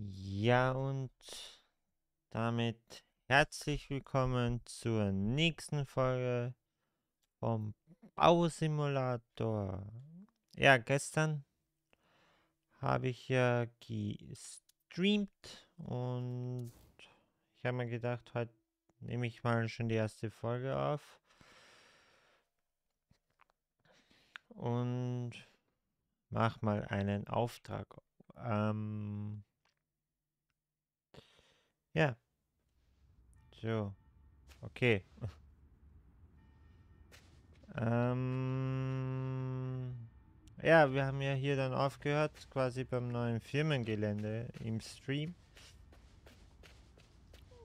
Ja, und damit herzlich willkommen zur nächsten Folge vom Bausimulator. Ja, gestern habe ich ja gestreamt und ich habe mir gedacht, heute nehme ich mal schon die erste Folge auf. Und mach mal einen Auftrag. Ähm, ja. So. Okay. ähm, ja, wir haben ja hier dann aufgehört, quasi beim neuen Firmengelände im Stream.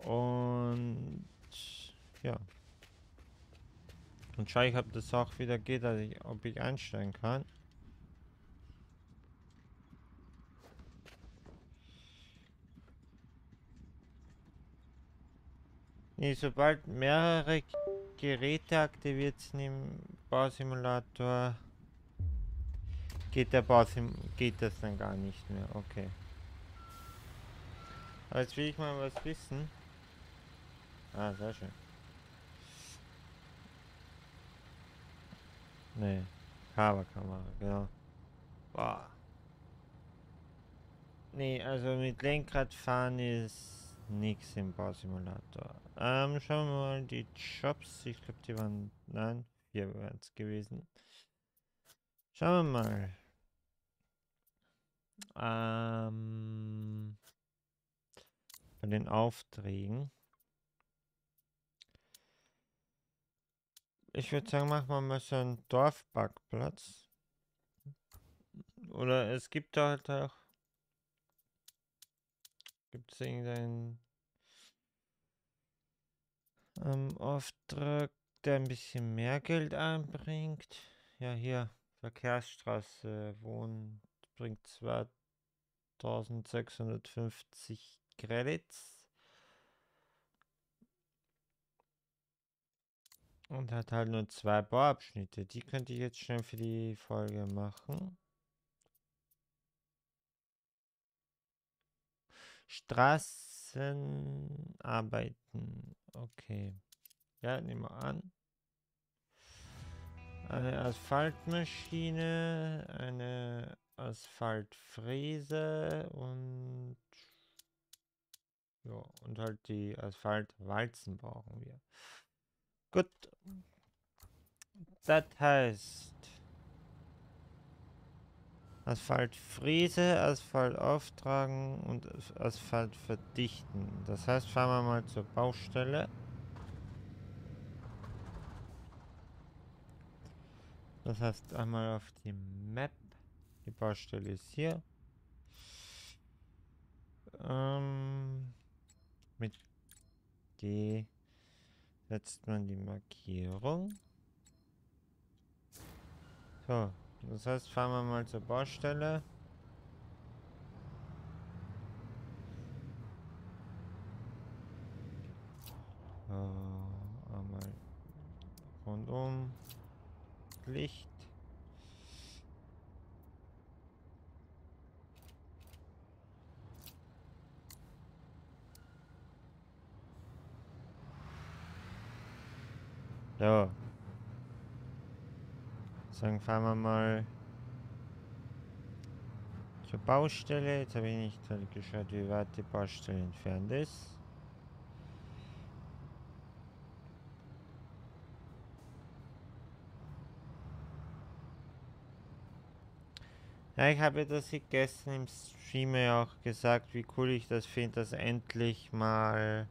Und ja. Und schau ich, ob das auch wieder geht, also ich, ob ich einsteigen kann. Nee, sobald mehrere Geräte aktiviert sind im Bausimulator, geht der Bausim geht das dann gar nicht mehr. Okay. Aber jetzt will ich mal was wissen. Ah, sehr schön. Nee, Coverkamera, genau. Boah. Nee, also mit Lenkrad fahren ist nichts im Bausimulator. Ähm, schauen wir mal die Jobs. Ich glaube, die waren. Nein, vier wären es gewesen. Schauen wir mal. Ähm, bei den Aufträgen. Ich würde sagen, machen wir mal so einen Dorfparkplatz. Oder es gibt halt auch. Gibt es irgendeinen ähm, Auftrag, der ein bisschen mehr Geld einbringt? Ja, hier, Verkehrsstraße, Wohnen, bringt 2650 Credits. Und hat halt nur zwei Bauabschnitte. Die könnte ich jetzt schnell für die Folge machen. Straßenarbeiten. Okay. Ja, nehmen wir an. Eine Asphaltmaschine, eine Asphaltfräse und ja, und halt die Asphaltwalzen brauchen wir. Gut. Das heißt Asphalt Fräse, Asphalt auftragen und Asphalt verdichten. Das heißt, fahren wir mal zur Baustelle. Das heißt einmal auf die Map. Die Baustelle ist hier. Ähm, mit G setzt man die Markierung. So, das heißt, fahren wir mal zur Baustelle. So, einmal rundum Licht. So. Dann fahren wir mal zur Baustelle. Jetzt habe ich nicht geschaut, wie weit die Baustelle entfernt ist. Ja, ich habe das gestern im Stream ja auch gesagt, wie cool ich das finde, dass endlich mal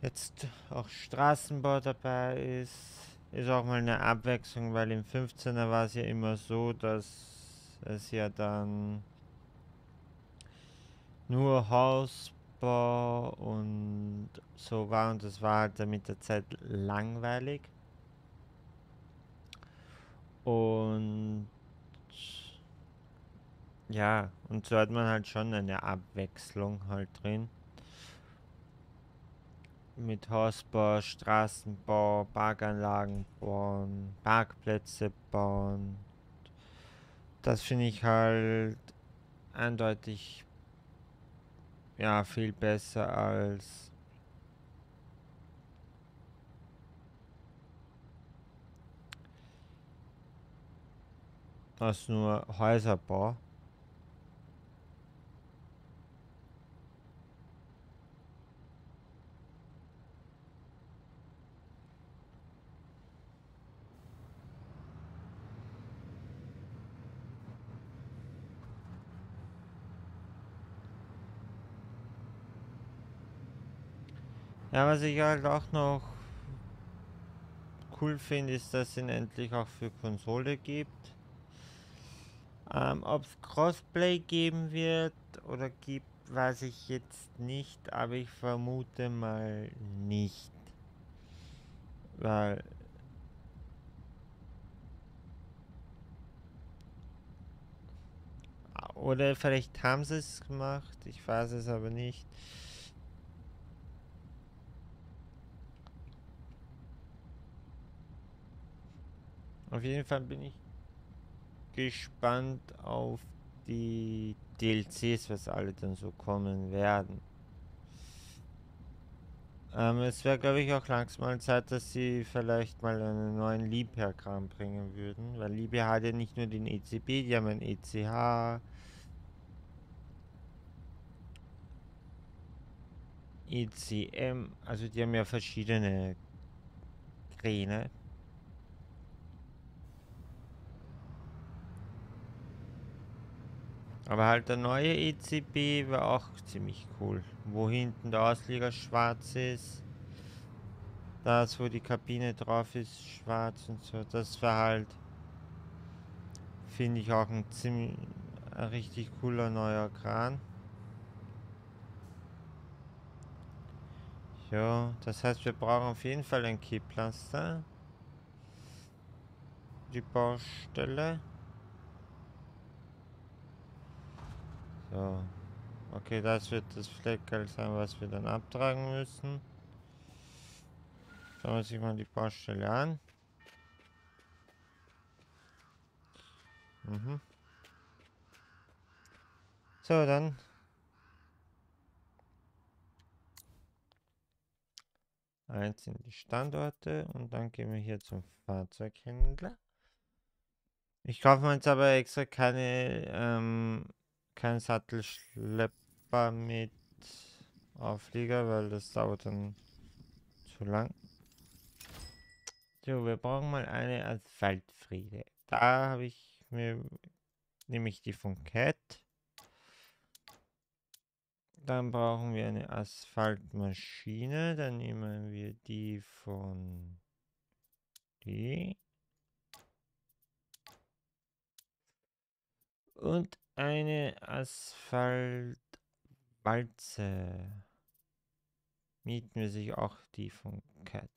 jetzt auch Straßenbau dabei ist. Ist auch mal eine Abwechslung, weil im 15er war es ja immer so, dass es ja dann nur Hausbau und so war und das war halt dann mit der Zeit langweilig. Und ja, und so hat man halt schon eine Abwechslung halt drin mit Hausbau, Straßenbau, Parkanlagen bauen, Parkplätze bauen. Das finde ich halt eindeutig ja viel besser als als nur Häuserbau. Ja, was ich halt auch noch cool finde, ist, dass es ihn endlich auch für Konsole gibt. Ähm, Ob es Crossplay geben wird oder gibt, weiß ich jetzt nicht, aber ich vermute mal nicht. Weil Oder vielleicht haben sie es gemacht, ich weiß es aber nicht. Auf jeden Fall bin ich gespannt auf die DLCs, was alle dann so kommen werden. Ähm, es wäre, glaube ich, auch langsam mal Zeit, dass sie vielleicht mal einen neuen Liebherr-Kram bringen würden. Weil Liebherr hat ja nicht nur den ECB, die haben ein ECH. ECM, also die haben ja verschiedene Kräne. Aber halt der neue ECB war auch ziemlich cool. Wo hinten der Ausleger schwarz ist. Das, wo die Kabine drauf ist, schwarz und so. Das war halt, finde ich auch ein ziemlich, ein richtig cooler neuer Kran. Ja, das heißt, wir brauchen auf jeden Fall ein Keyplaster. Die Baustelle. So. Okay, das wird das Fleckgeld sein, was wir dann abtragen müssen. Schauen wir uns mal die Baustelle an. Mhm. So, dann. Eins sind die Standorte und dann gehen wir hier zum Fahrzeughändler. Ich kaufe mir jetzt aber extra keine ähm, kein Sattelschlepper mit Auflieger, weil das dauert dann zu lang. So, wir brauchen mal eine Asphaltfriede. Da habe ich mir nämlich die von Cat. Dann brauchen wir eine Asphaltmaschine. Dann nehmen wir die von die. Und eine Asphaltwalze. Mieten wir sich auch die von Cat.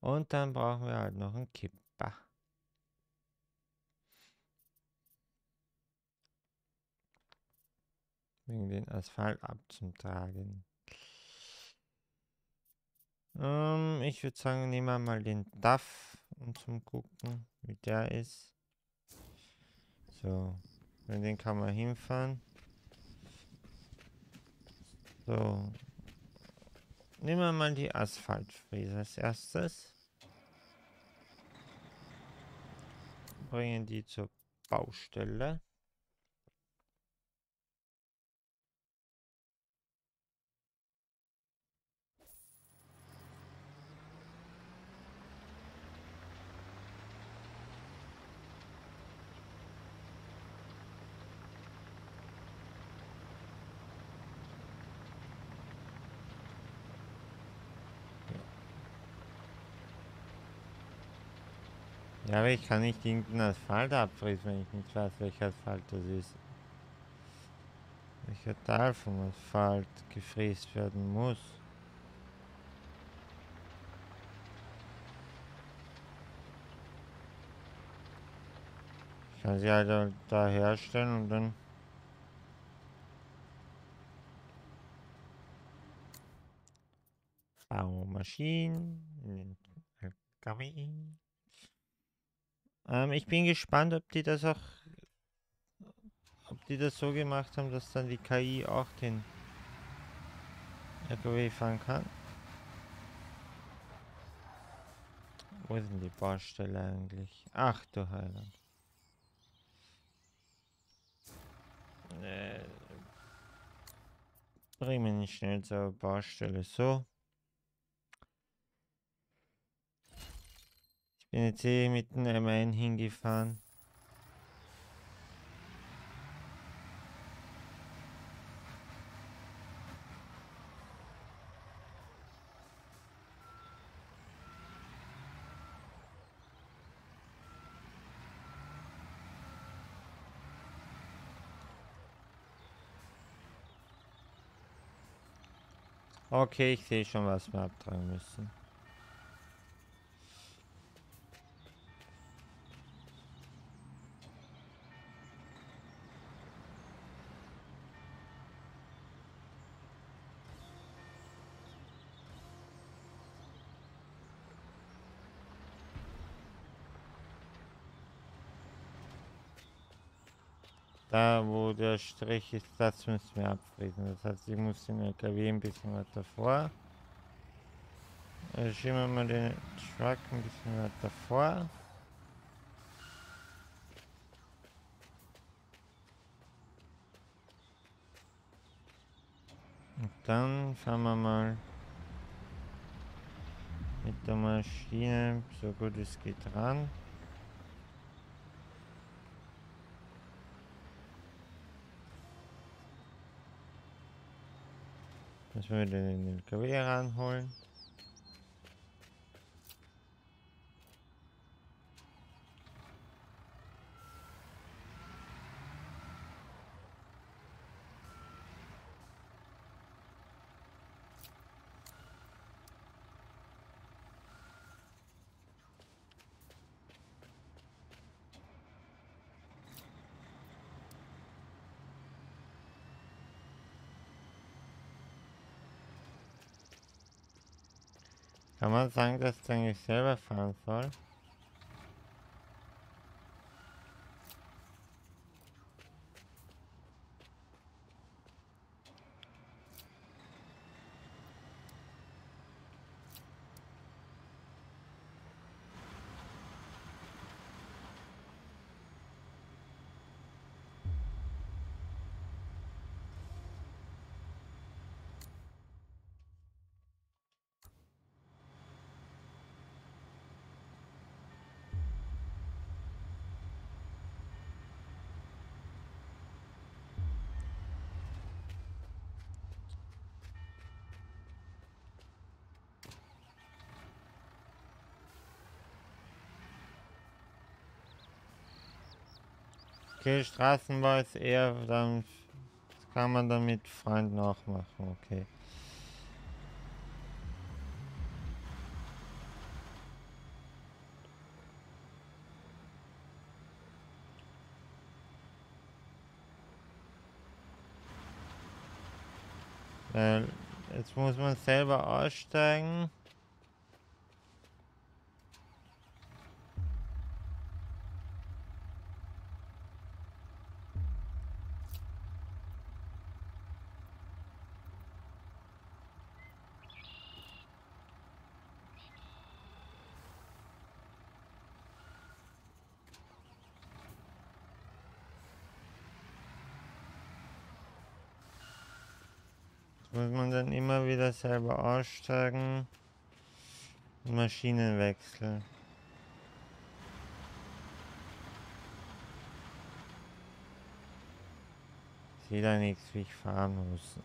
Und dann brauchen wir halt noch einen Kipper. Wegen den Asphalt abzutragen. Ähm, ich würde sagen, nehmen wir mal den DAF und zum gucken, wie der ist. So, wenn den kann man hinfahren. So. Nehmen wir mal die Asphaltfräse als erstes. Bringen die zur Baustelle. Ja, aber ich kann nicht irgendeinen Asphalt abfräsen, wenn ich nicht weiß, welcher Asphalt das ist. Welcher Teil vom Asphalt gefräst werden muss. Ich kann sie halt da herstellen und dann Baumaschinen, LKW. Ähm, ich bin gespannt, ob die das auch, ob die das so gemacht haben, dass dann die KI auch den LKW fahren kann. Wo ist denn die Baustelle eigentlich? Ach du Heiland. Äh, bring mich nicht schnell zur Baustelle. So. Bin jetzt eh mit dem M1 hingefahren. Okay, ich sehe schon, was wir abtragen müssen. Da, wo der Strich ist, das müssen wir abfrieden. Das heißt, ich muss den LKW ein bisschen weiter vor. Äh, schieben wir mal den Truck ein bisschen weiter vor. Und dann fahren wir mal mit der Maschine so gut es geht ran. Müssen wir den LKW ranholen. Kann man sagen, dass der eigentlich selber fahren soll? Okay, Straßenbau ist eher dann kann man dann mit Freunden auch machen, okay. Weil jetzt muss man selber aussteigen. muss man dann immer wieder selber aussteigen und Maschinen wechseln. Ich sehe da nichts, wie ich fahren muss.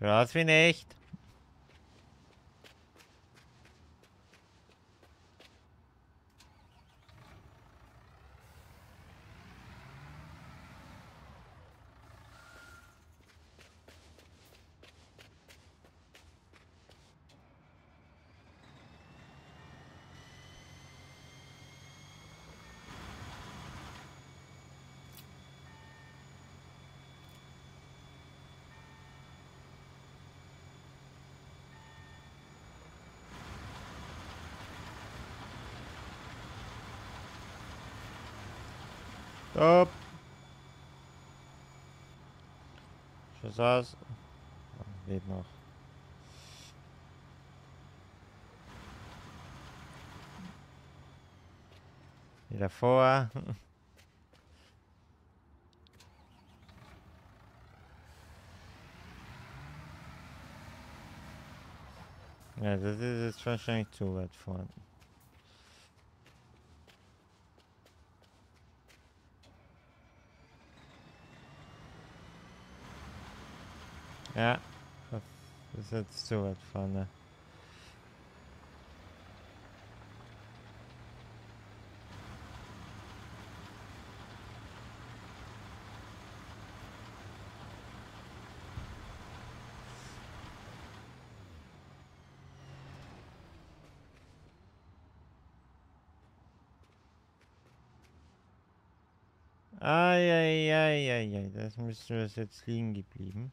Aus wie nicht. Stopp! Schuss aus. Oh, lebt noch. Wieder vor. Ja, das ist jetzt wahrscheinlich zu Ja, das ist jetzt zu weit vorne. Eieieiei, das müsste das jetzt liegen geblieben.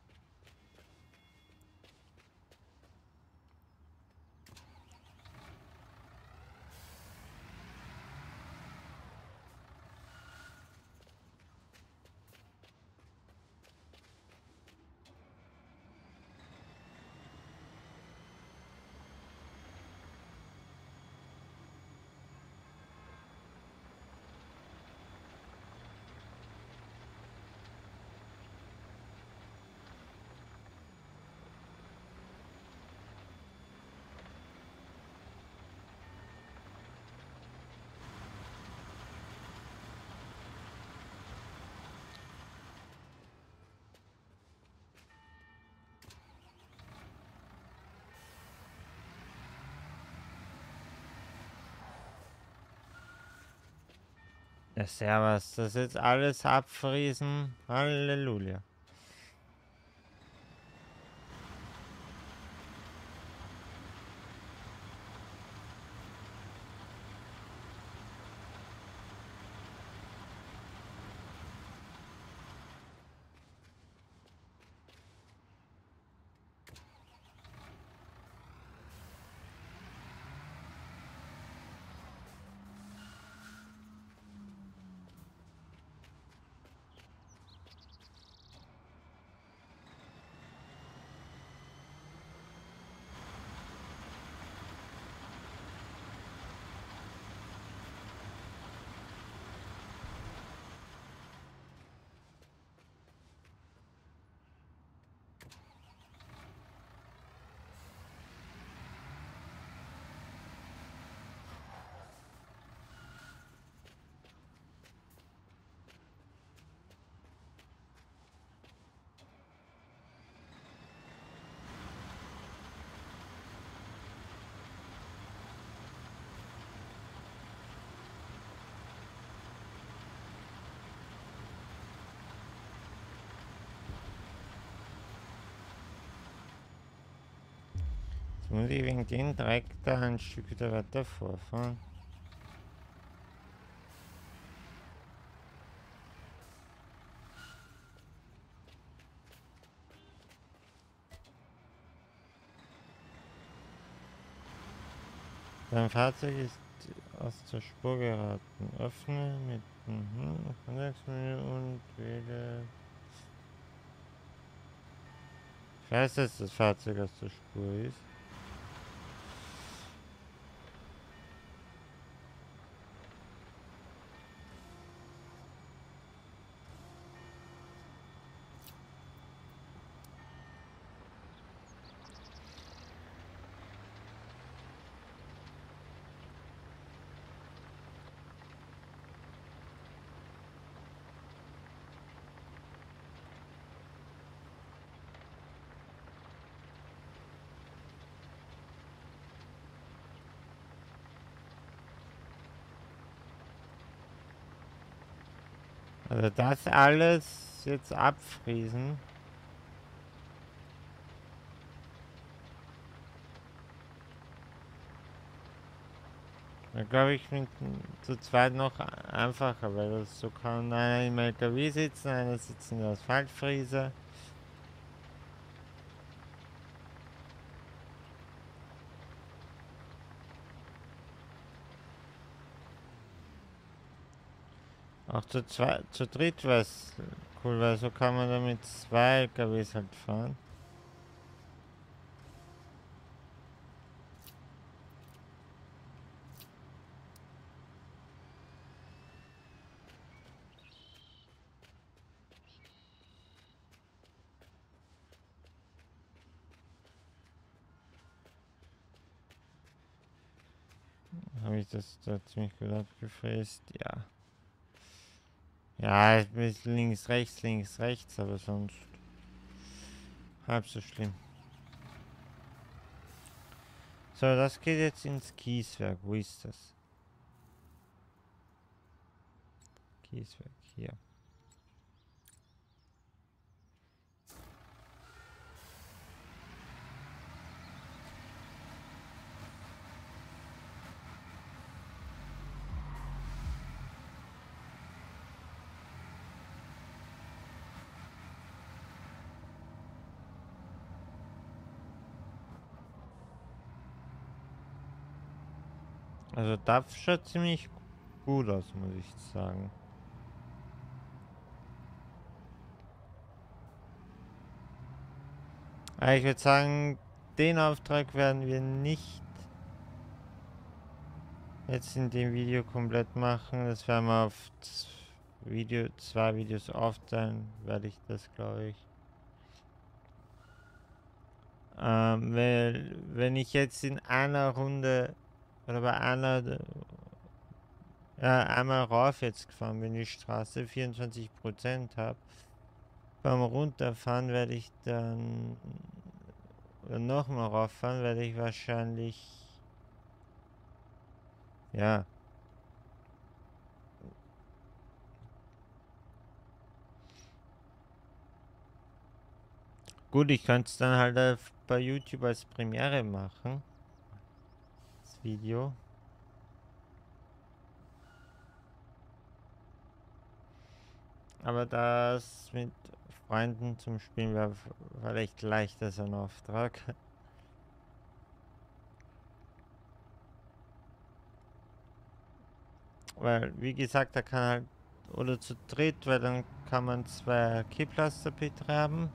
Servus, das jetzt alles abfriesen. Halleluja. Jetzt muss ich wegen den Dreck da ein Stück weiter vorfahren. Dein Fahrzeug ist aus der Spur geraten. Öffne mit mhm, Kontaktmenü und wähle. Ich weiß, dass das Fahrzeug aus der Spur ist. Also das alles jetzt abfriesen. Da glaube ich mit zu zweit noch einfacher, weil das so kann einer im LKW sitzen, einer sitzt in der Asphaltfriese. Auch zu, zwei, zu dritt wäre es cool, weil so kann man damit zwei LKWs halt fahren. Habe ich das da ziemlich gut abgefräst? Ja. Ja, mit links, rechts, links, rechts, aber sonst halb so schlimm. So, das geht jetzt ins Kieswerk. Wo ist das? Kieswerk, hier. Also das schaut ziemlich gut aus, muss ich sagen. Aber ich würde sagen, den Auftrag werden wir nicht jetzt in dem Video komplett machen. Das werden wir auf Video, zwei Videos aufteilen, werde ich das, glaube ich. Ähm, weil, wenn ich jetzt in einer Runde oder bei einer, ja, einmal rauf jetzt gefahren bin, die Straße 24% habe. Beim Runterfahren werde ich dann, oder nochmal rauffahren, werde ich wahrscheinlich, ja, Gut, ich könnte es dann halt bei YouTube als Premiere machen. Video. Aber das mit Freunden zum Spielen wäre vielleicht leichter so ein Auftrag. Weil, wie gesagt, da kann halt, oder zu dritt, weil dann kann man zwei Keyplaster betreiben.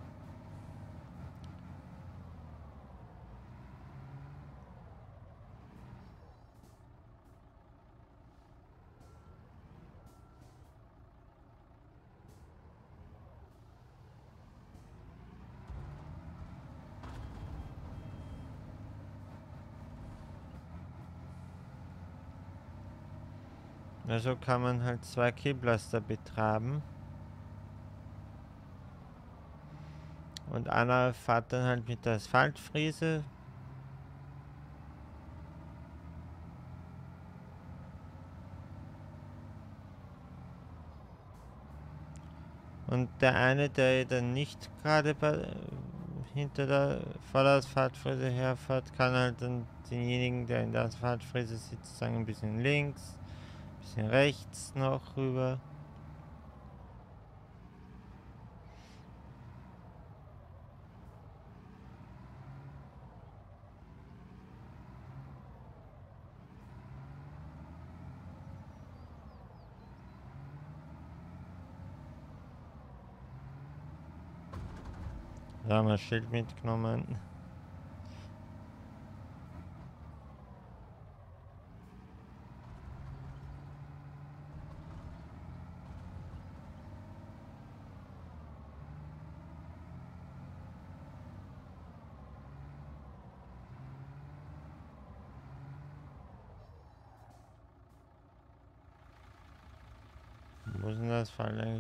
Also kann man halt zwei Keyblaster betreiben. Und einer fährt dann halt mit der Asphaltfriese. Und der eine, der dann nicht gerade hinter der Vollasphaltfriese herfährt, kann halt dann denjenigen, der in der Asphaltfriese sitzt, sagen ein bisschen links Bisschen rechts noch rüber. Da haben wir Schild mitgenommen.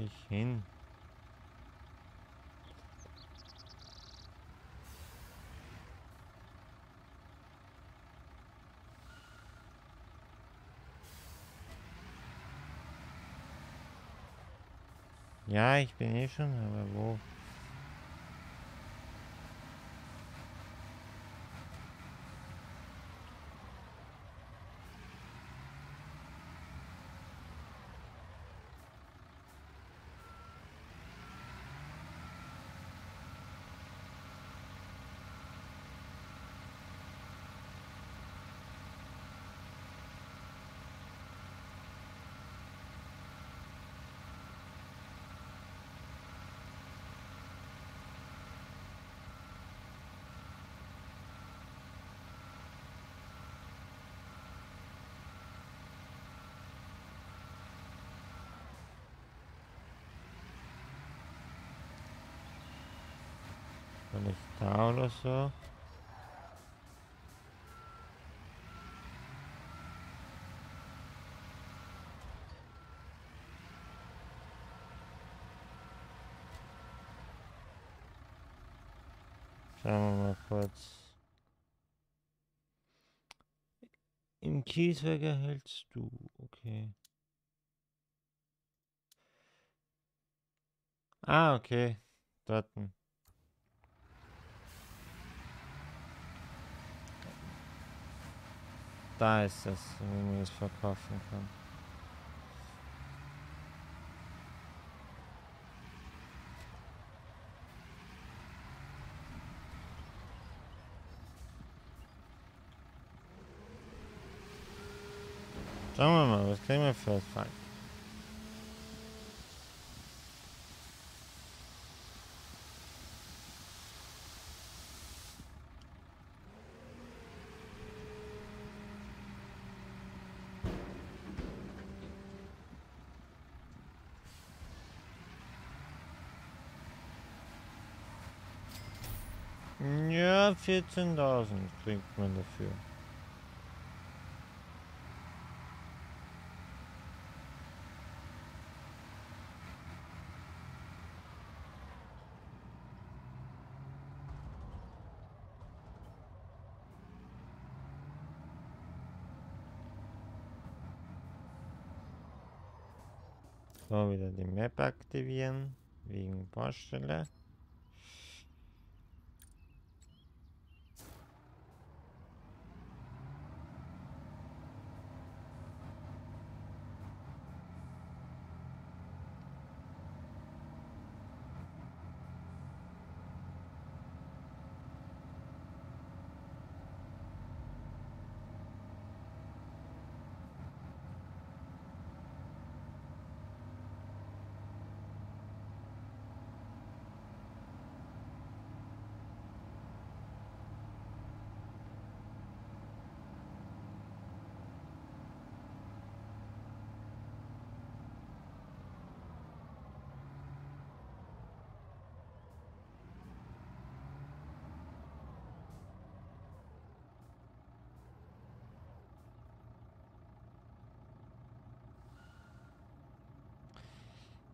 Eigentlich hin? Ja, ich bin eh schon, aber wo? Vielleicht da oder so. Schauen wir mal kurz. Im Kieswerk erhältst du. Okay. Ah, okay. Dorten. Da ist das, wo man es verkaufen kann. Schauen wir mal, was kriegen wir für Frank? Ja, 14.000 kriegt man dafür. So, wieder die Map aktivieren, wegen Baustelle.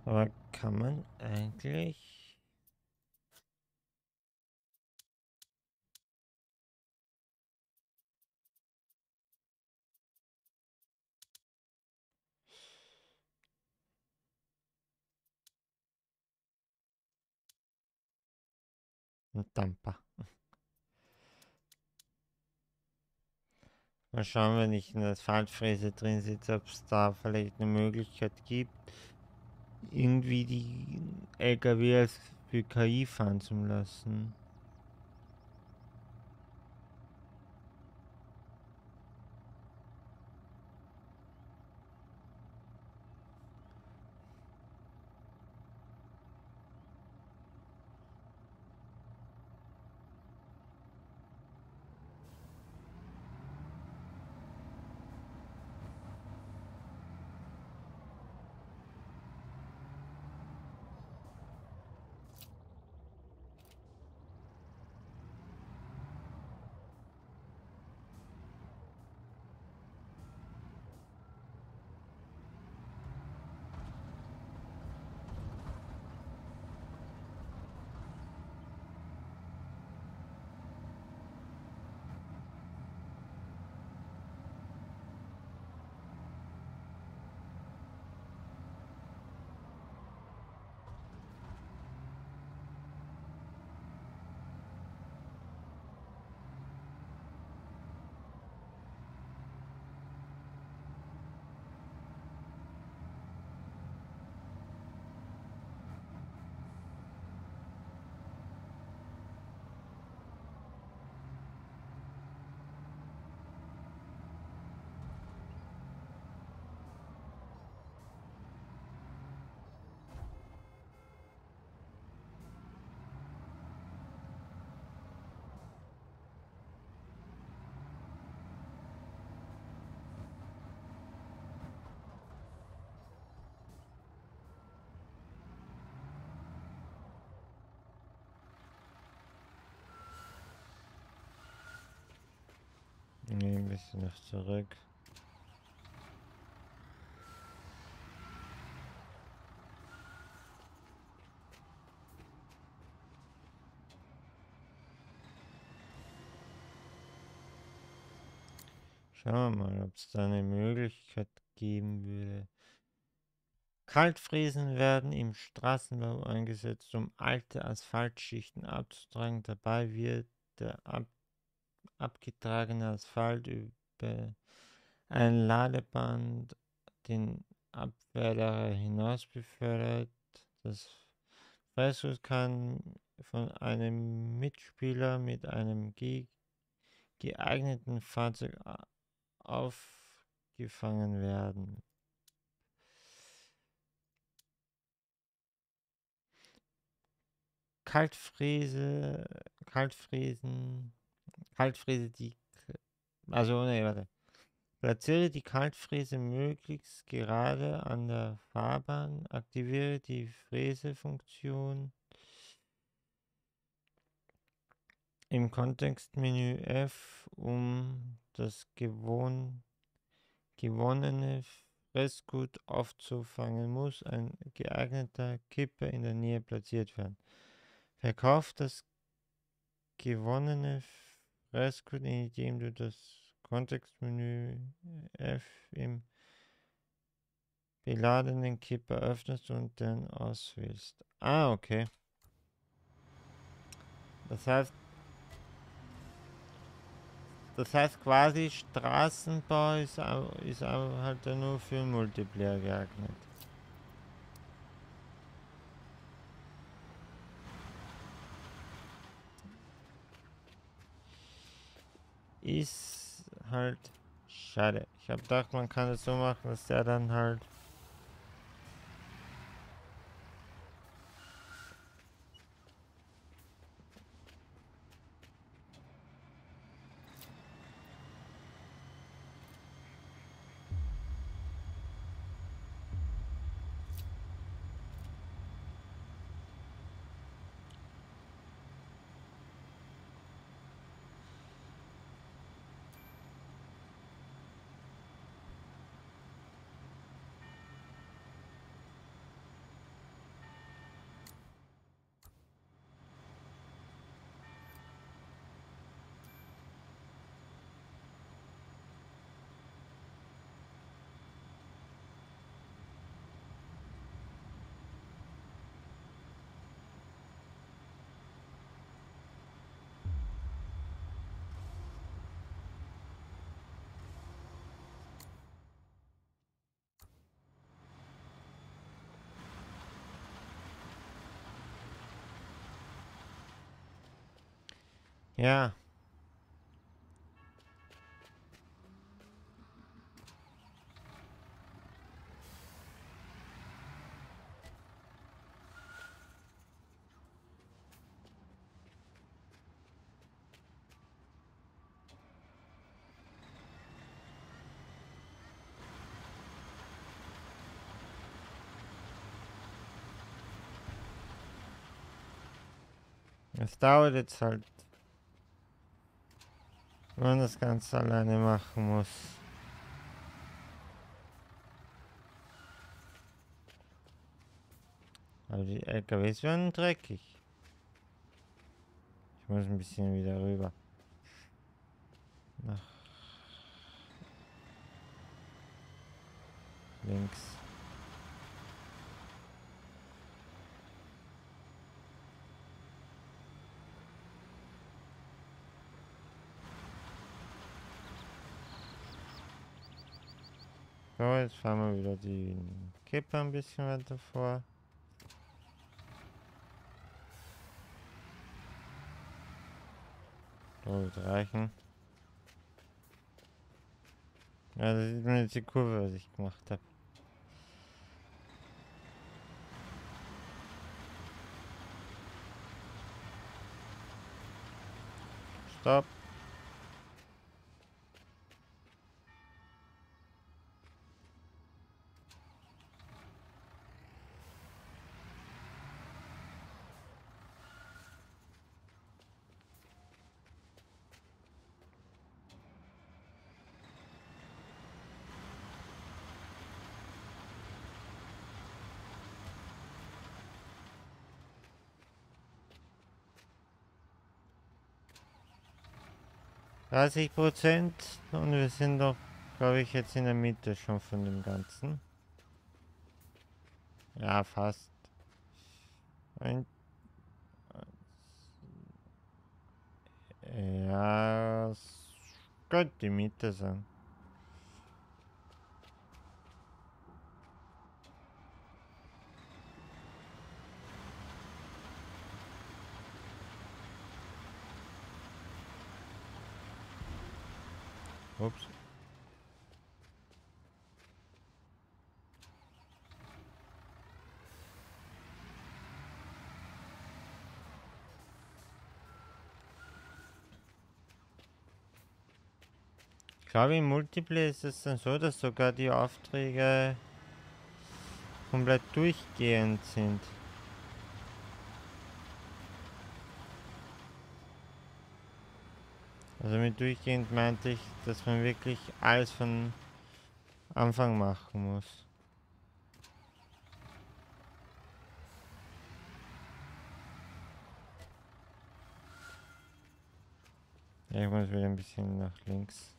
Aber kann man eigentlich... Damper. Mal schauen, wenn ich in der Asphaltfräse drin sitze, ob es da vielleicht eine Möglichkeit gibt, irgendwie die LKW als für KI fahren zu lassen. Bisschen noch zurück. Schauen wir mal, ob es da eine Möglichkeit geben würde. Kaltfriesen werden im Straßenbau eingesetzt, um alte Asphaltschichten abzutragen. Dabei wird der ab abgetragene Asphalt über ein Ladeband den Abwärter hinaus befördert. Das Fressus kann von einem Mitspieler mit einem geeigneten Fahrzeug aufgefangen werden. Kaltfräse, Kaltfräsen, Kaltfräse, die, also, ne, warte. Platziere die Kaltfräse möglichst gerade an der Fahrbahn, aktiviere die Fräsefunktion im Kontextmenü F, um das gewohn, gewonnene Fressgut aufzufangen, muss ein geeigneter Kipper in der Nähe platziert werden. Verkauft das gewonnene Fressgut, indem du das Kontextmenü F im beladenen Kipper öffnest und dann auswählst. Ah, okay. Das heißt, das heißt quasi Straßenbau ist, ist halt nur für Multiplayer geeignet. Ist halt schade. Ich habe gedacht, man kann es so machen, dass der dann halt Ja. Es dauert jetzt halt wenn man das Ganze alleine machen muss. Aber die LKWs werden dreckig. Ich muss ein bisschen wieder rüber. Nach links. So, jetzt fahren wir wieder die Kippe ein bisschen weiter vor. So, wird reichen. Ja, das ist mir jetzt die Kurve, was ich gemacht habe. Stopp. 30 Prozent und wir sind doch, glaube ich, jetzt in der Mitte schon von dem Ganzen. Ja, fast. Und ja, es könnte die Mitte sein. Ups. Ich glaube, im Multiplayer ist es dann so, dass sogar die Aufträge komplett durchgehend sind. Also mit durchgehend meinte ich, dass man wirklich alles von Anfang machen muss. Ich muss wieder ein bisschen nach links.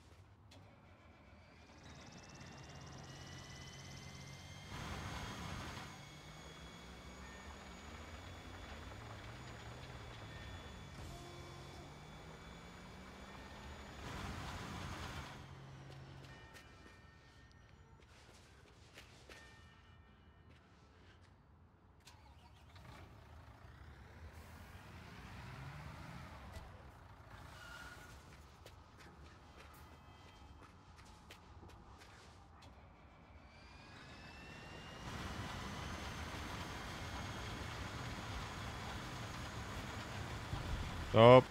Stopp.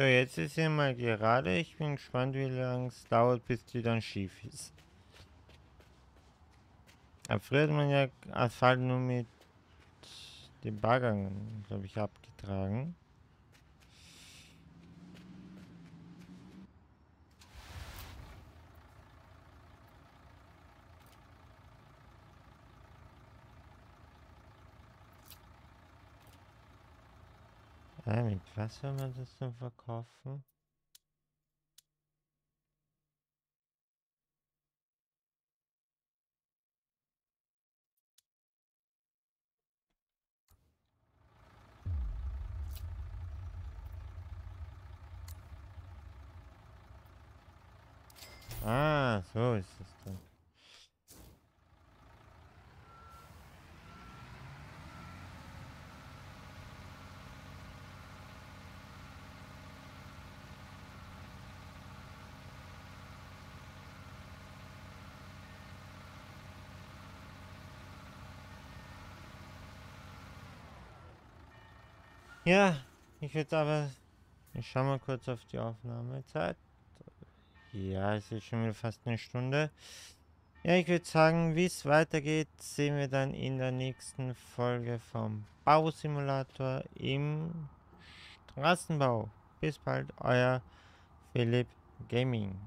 So, jetzt ist hier mal gerade. Ich bin gespannt, wie lange es dauert, bis die dann schief ist. Früher hat man ja Asphalt nur mit den Baggern, glaube ich, abgetragen. Hä, mit was soll man das denn verkaufen? Ah, so ist es dann. Ja, ich würde aber, ich schau mal kurz auf die Aufnahmezeit. Ja, es ist schon wieder fast eine Stunde. Ja, ich würde sagen, wie es weitergeht, sehen wir dann in der nächsten Folge vom Bausimulator im Straßenbau. Bis bald, euer Philipp Gaming.